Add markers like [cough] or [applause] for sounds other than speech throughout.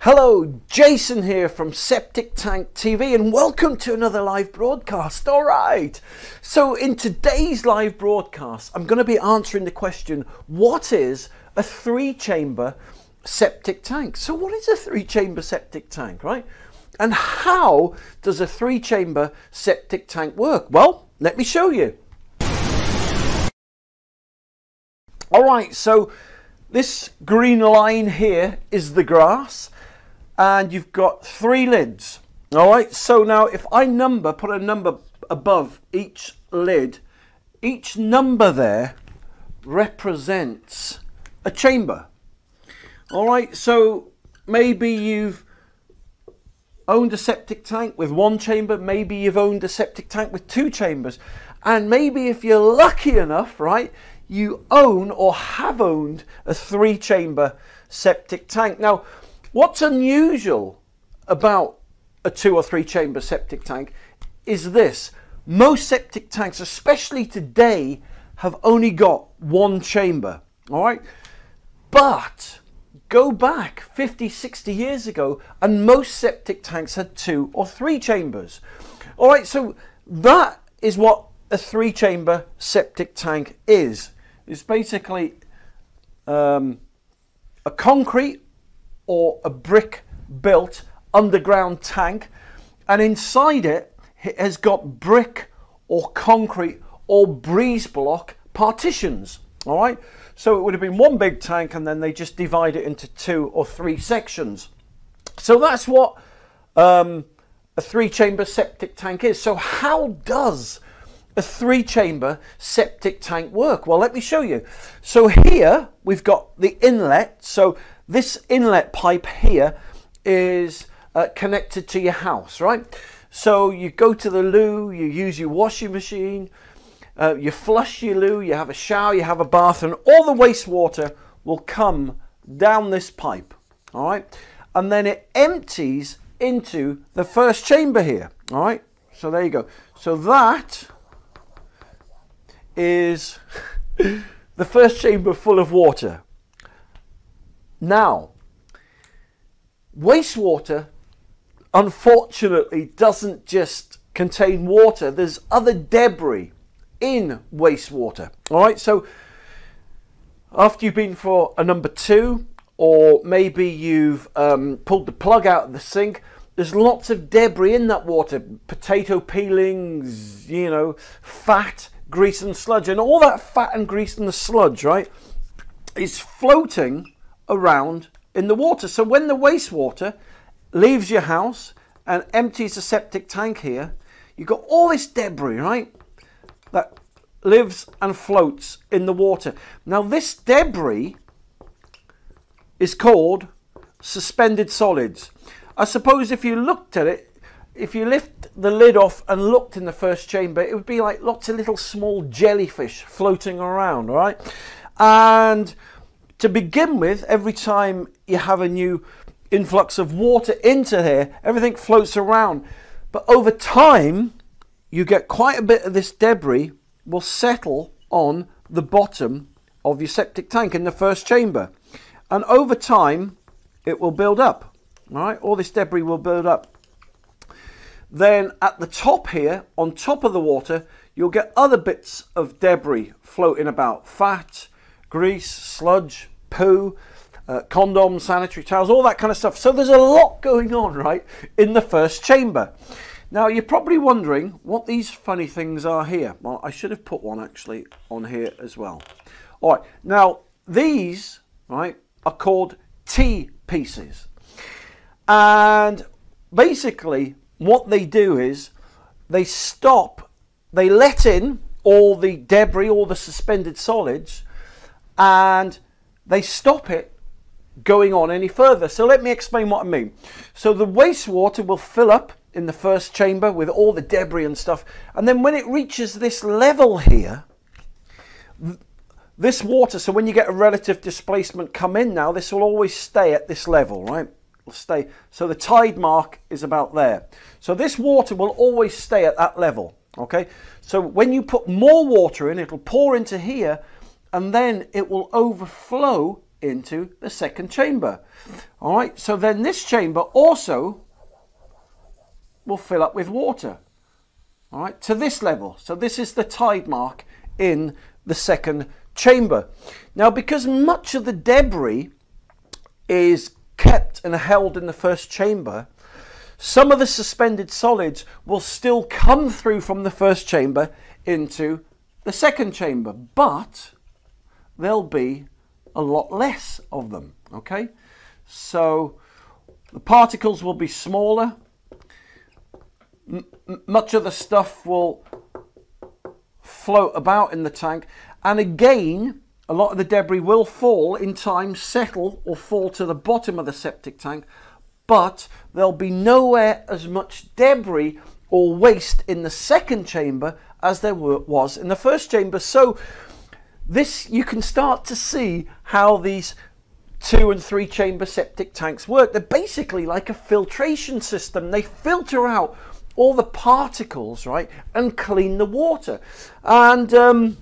Hello, Jason here from Septic Tank TV, and welcome to another live broadcast. All right, so in today's live broadcast, I'm going to be answering the question what is a three chamber septic tank? So, what is a three chamber septic tank, right? And how does a three chamber septic tank work? Well, let me show you. All right, so this green line here is the grass and you've got three lids. All right, so now if I number, put a number above each lid, each number there represents a chamber. All right, so maybe you've owned a septic tank with one chamber, maybe you've owned a septic tank with two chambers, and maybe if you're lucky enough, right, you own or have owned a three chamber septic tank. Now, what's unusual about a two or three chamber septic tank is this most septic tanks, especially today, have only got one chamber. All right, but go back 50, 60 years ago, and most septic tanks had two or three chambers. All right, so that is what a three chamber septic tank is. It's basically um, a concrete or a brick built underground tank, and inside it, it has got brick or concrete or breeze block partitions. All right, so it would have been one big tank, and then they just divide it into two or three sections. So that's what um, a three chamber septic tank is. So, how does a three chamber septic tank work? Well, let me show you. So here we've got the inlet. So this inlet pipe here is uh, connected to your house, right? So you go to the loo, you use your washing machine, uh, you flush your loo, you have a shower, you have a bath, and all the wastewater will come down this pipe, all right? And then it empties into the first chamber here, all right? So there you go. So that is [laughs] the first chamber full of water. Now, wastewater unfortunately doesn't just contain water, there's other debris in wastewater. All right, so after you've been for a number two, or maybe you've um, pulled the plug out of the sink, there's lots of debris in that water potato peelings, you know, fat grease and sludge. And all that fat and grease and the sludge, right, is floating around in the water. So when the wastewater leaves your house and empties the septic tank here, you've got all this debris, right, that lives and floats in the water. Now, this debris is called suspended solids. I suppose if you looked at it, if you lift the lid off and looked in the first chamber, it would be like lots of little small jellyfish floating around, right? And to begin with, every time you have a new influx of water into here, everything floats around. But over time, you get quite a bit of this debris will settle on the bottom of your septic tank in the first chamber. And over time, it will build up. All right, all this debris will build up. Then at the top here, on top of the water, you'll get other bits of debris floating about fat, grease, sludge, poo, uh, condoms, sanitary towels, all that kind of stuff. So there's a lot going on, right, in the first chamber. Now you're probably wondering what these funny things are here. Well, I should have put one actually on here as well. All right, now these, right, are called T pieces. And basically, what they do is they stop, they let in all the debris, all the suspended solids, and they stop it going on any further. So let me explain what I mean. So the wastewater will fill up in the first chamber with all the debris and stuff, and then when it reaches this level here, this water, so when you get a relative displacement come in now, this will always stay at this level, right? will stay. So the tide mark is about there. So this water will always stay at that level. Okay. So when you put more water in, it'll pour into here and then it will overflow into the second chamber. All right, so then this chamber also will fill up with water. All right, to this level. So this is the tide mark in the second chamber. Now, because much of the debris is kept and held in the first chamber, some of the suspended solids will still come through from the first chamber into the second chamber, but there'll be a lot less of them. Okay, so the particles will be smaller. M much of the stuff will float about in the tank, and again, a lot of the debris will fall in time, settle or fall to the bottom of the septic tank, but there'll be nowhere as much debris or waste in the second chamber as there was in the first chamber. So this you can start to see how these two and three chamber septic tanks work. They're basically like a filtration system. They filter out all the particles, right, and clean the water. And um,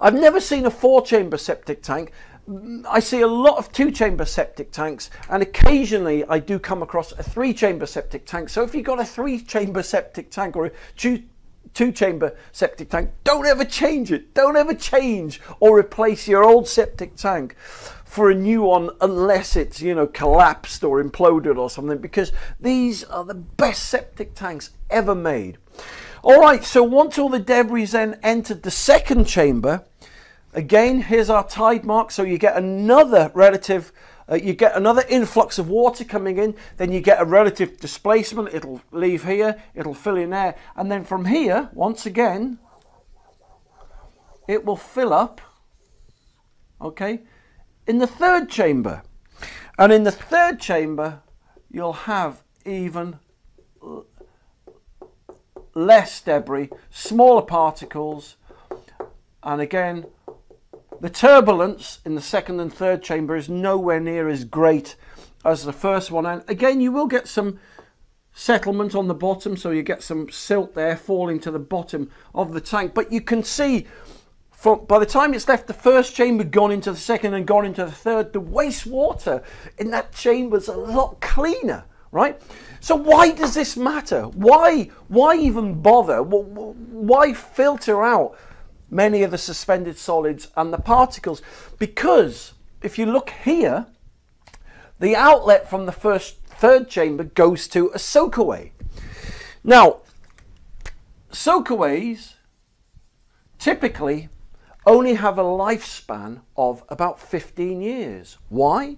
I've never seen a four chamber septic tank. I see a lot of two chamber septic tanks, and occasionally I do come across a three chamber septic tank. So if you've got a three chamber septic tank or a two, two chamber septic tank, don't ever change it. Don't ever change or replace your old septic tank for a new one unless it's, you know, collapsed or imploded or something because these are the best septic tanks ever made. All right, so once all the debris then entered the second chamber, Again, here's our tide mark. So you get another relative, uh, you get another influx of water coming in. Then you get a relative displacement. It'll leave here. It'll fill in there. And then from here, once again, it will fill up, okay, in the third chamber. And in the third chamber, you'll have even less debris, smaller particles, and again, the turbulence in the second and third chamber is nowhere near as great as the first one. And again, you will get some settlement on the bottom, so you get some silt there falling to the bottom of the tank. But you can see from, by the time it's left the first chamber, gone into the second and gone into the third, the wastewater in that chamber is a lot cleaner, right? So why does this matter? Why, why even bother? Why filter out many of the suspended solids and the particles. Because if you look here, the outlet from the first third chamber goes to a soakaway. Now, soakaways typically only have a lifespan of about 15 years. Why?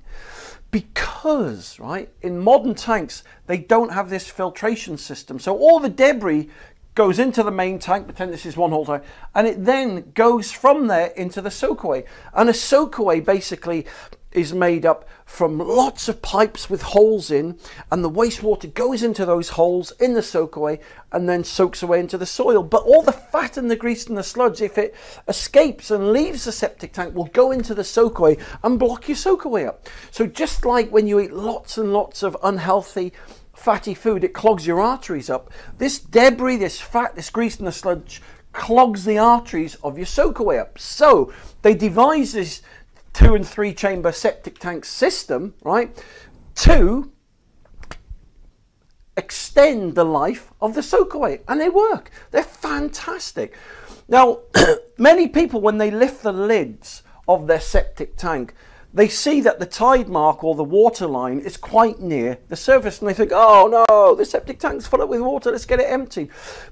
Because, right, in modern tanks, they don't have this filtration system. So all the debris goes into the main tank, pretend this is one whole tank, and it then goes from there into the soakaway. And a soakaway basically is made up from lots of pipes with holes in, and the wastewater goes into those holes in the soakaway and then soaks away into the soil. But all the fat and the grease and the sludge, if it escapes and leaves the septic tank, will go into the soakaway and block your soakaway up. So just like when you eat lots and lots of unhealthy fatty food, it clogs your arteries up. This debris, this fat, this grease and the sludge clogs the arteries of your soakaway up. So they devised this two and three chamber septic tank system, right, to extend the life of the soakaway. And they work. They're fantastic. Now, [clears throat] many people, when they lift the lids of their septic tank, they see that the tide mark or the water line is quite near the surface and they think, oh no, the septic tank's full up with water, let's get it emptied.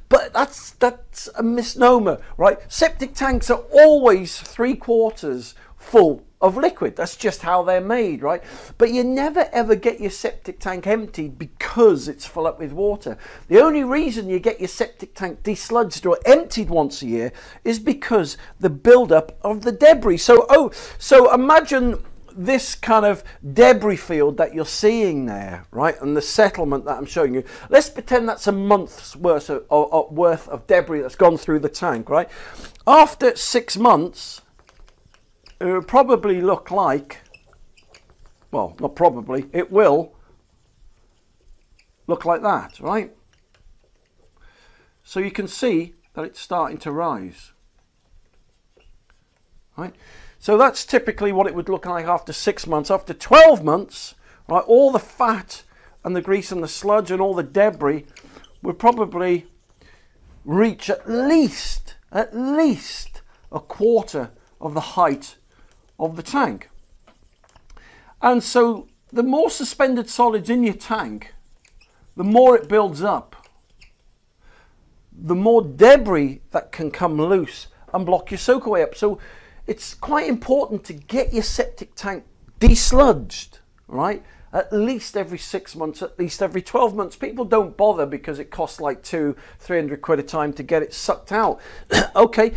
But that's, that's a misnomer, right? Septic tanks are always three quarters full of liquid. That's just how they're made, right? But you never ever get your septic tank emptied because it's full up with water. The only reason you get your septic tank desludged or emptied once a year is because the buildup of the debris. So, oh, so imagine this kind of debris field that you're seeing there, right, and the settlement that I'm showing you, let's pretend that's a month's worth of, worth of debris that's gone through the tank, right? After six months, it will probably look like, well, not probably, it will look like that, right? So you can see that it's starting to rise, right? So that's typically what it would look like after six months. After 12 months, right, all the fat and the grease and the sludge and all the debris would probably reach at least, at least a quarter of the height of the tank. And so the more suspended solids in your tank, the more it builds up, the more debris that can come loose and block your soakaway up. So it's quite important to get your septic tank desludged, right? At least every six months, at least every 12 months. People don't bother because it costs like two, 300 quid a time to get it sucked out. [clears throat] okay,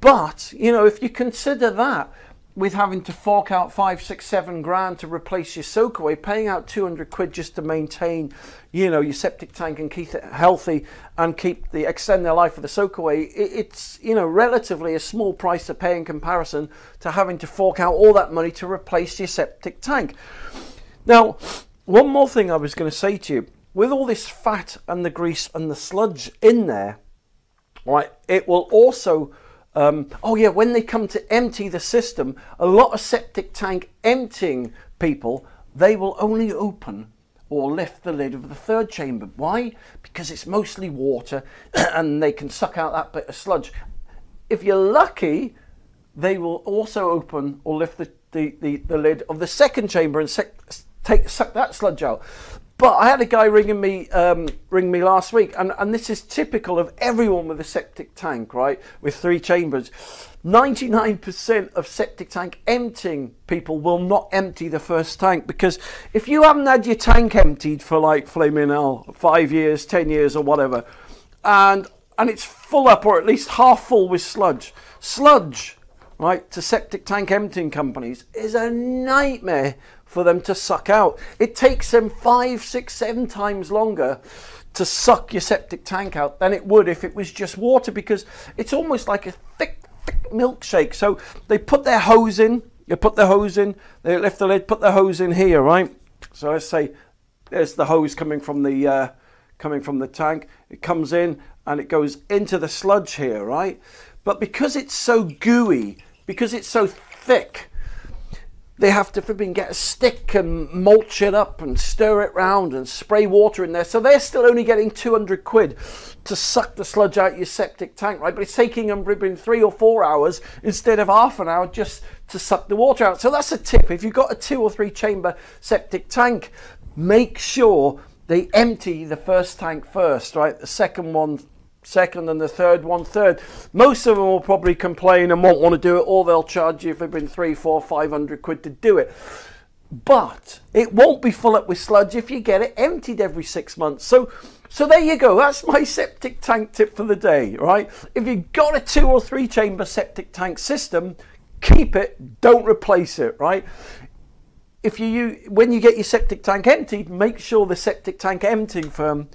but, you know, if you consider that, with having to fork out five, six, seven grand to replace your soakaway, paying out 200 quid just to maintain, you know, your septic tank and keep it healthy and keep the extend the life of the soakaway, it's, you know, relatively a small price to pay in comparison to having to fork out all that money to replace your septic tank. Now, one more thing I was going to say to you, with all this fat and the grease and the sludge in there, right, it will also um, oh yeah, when they come to empty the system, a lot of septic tank emptying people, they will only open or lift the lid of the third chamber. Why? Because it's mostly water [clears throat] and they can suck out that bit of sludge. If you're lucky, they will also open or lift the, the, the, the lid of the second chamber and sec- take suck that sludge out. But I had a guy ringing me, um, ring me last week, and, and this is typical of everyone with a septic tank, right, with three chambers. 99% of septic tank emptying people will not empty the first tank because if you haven't had your tank emptied for like flaming hell, five years, ten years, or whatever, and and it's full up or at least half full with sludge, sludge, right, to septic tank emptying companies is a nightmare for them to suck out. It takes them five, six, seven times longer to suck your septic tank out than it would if it was just water because it's almost like a thick, thick milkshake. So they put their hose in, you put the hose in, they lift the lid, put the hose in here, right? So let's say there's the hose coming from the uh, coming from the tank. It comes in and it goes into the sludge here, right? But because it's so gooey, because it's so thick, they have to flipping get a stick and mulch it up and stir it round and spray water in there. So they're still only getting 200 quid to suck the sludge out your septic tank, right? But it's taking them flipping three or four hours instead of half an hour just to suck the water out. So that's a tip. If you've got a two or three chamber septic tank, make sure they empty the first tank first, right? The second one second and the third one third. Most of them will probably complain and won't want to do it, or they'll charge you if they've been three, four, five hundred quid to do it. But it won't be full up with sludge if you get it emptied every six months. So so there you go. That's my septic tank tip for the day, right? If you've got a two or three chamber septic tank system, keep it, don't replace it, right? If you when you get your septic tank emptied, make sure the septic tank emptying firm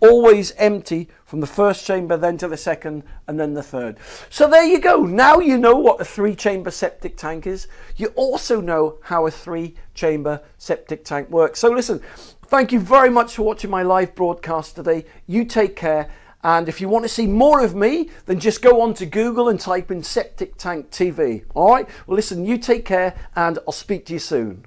always empty from the first chamber, then to the second, and then the third. So there you go. Now you know what a three chamber septic tank is. You also know how a three chamber septic tank works. So listen, thank you very much for watching my live broadcast today. You take care. And if you want to see more of me, then just go on to Google and type in Septic Tank TV. All right? Well, listen, you take care, and I'll speak to you soon.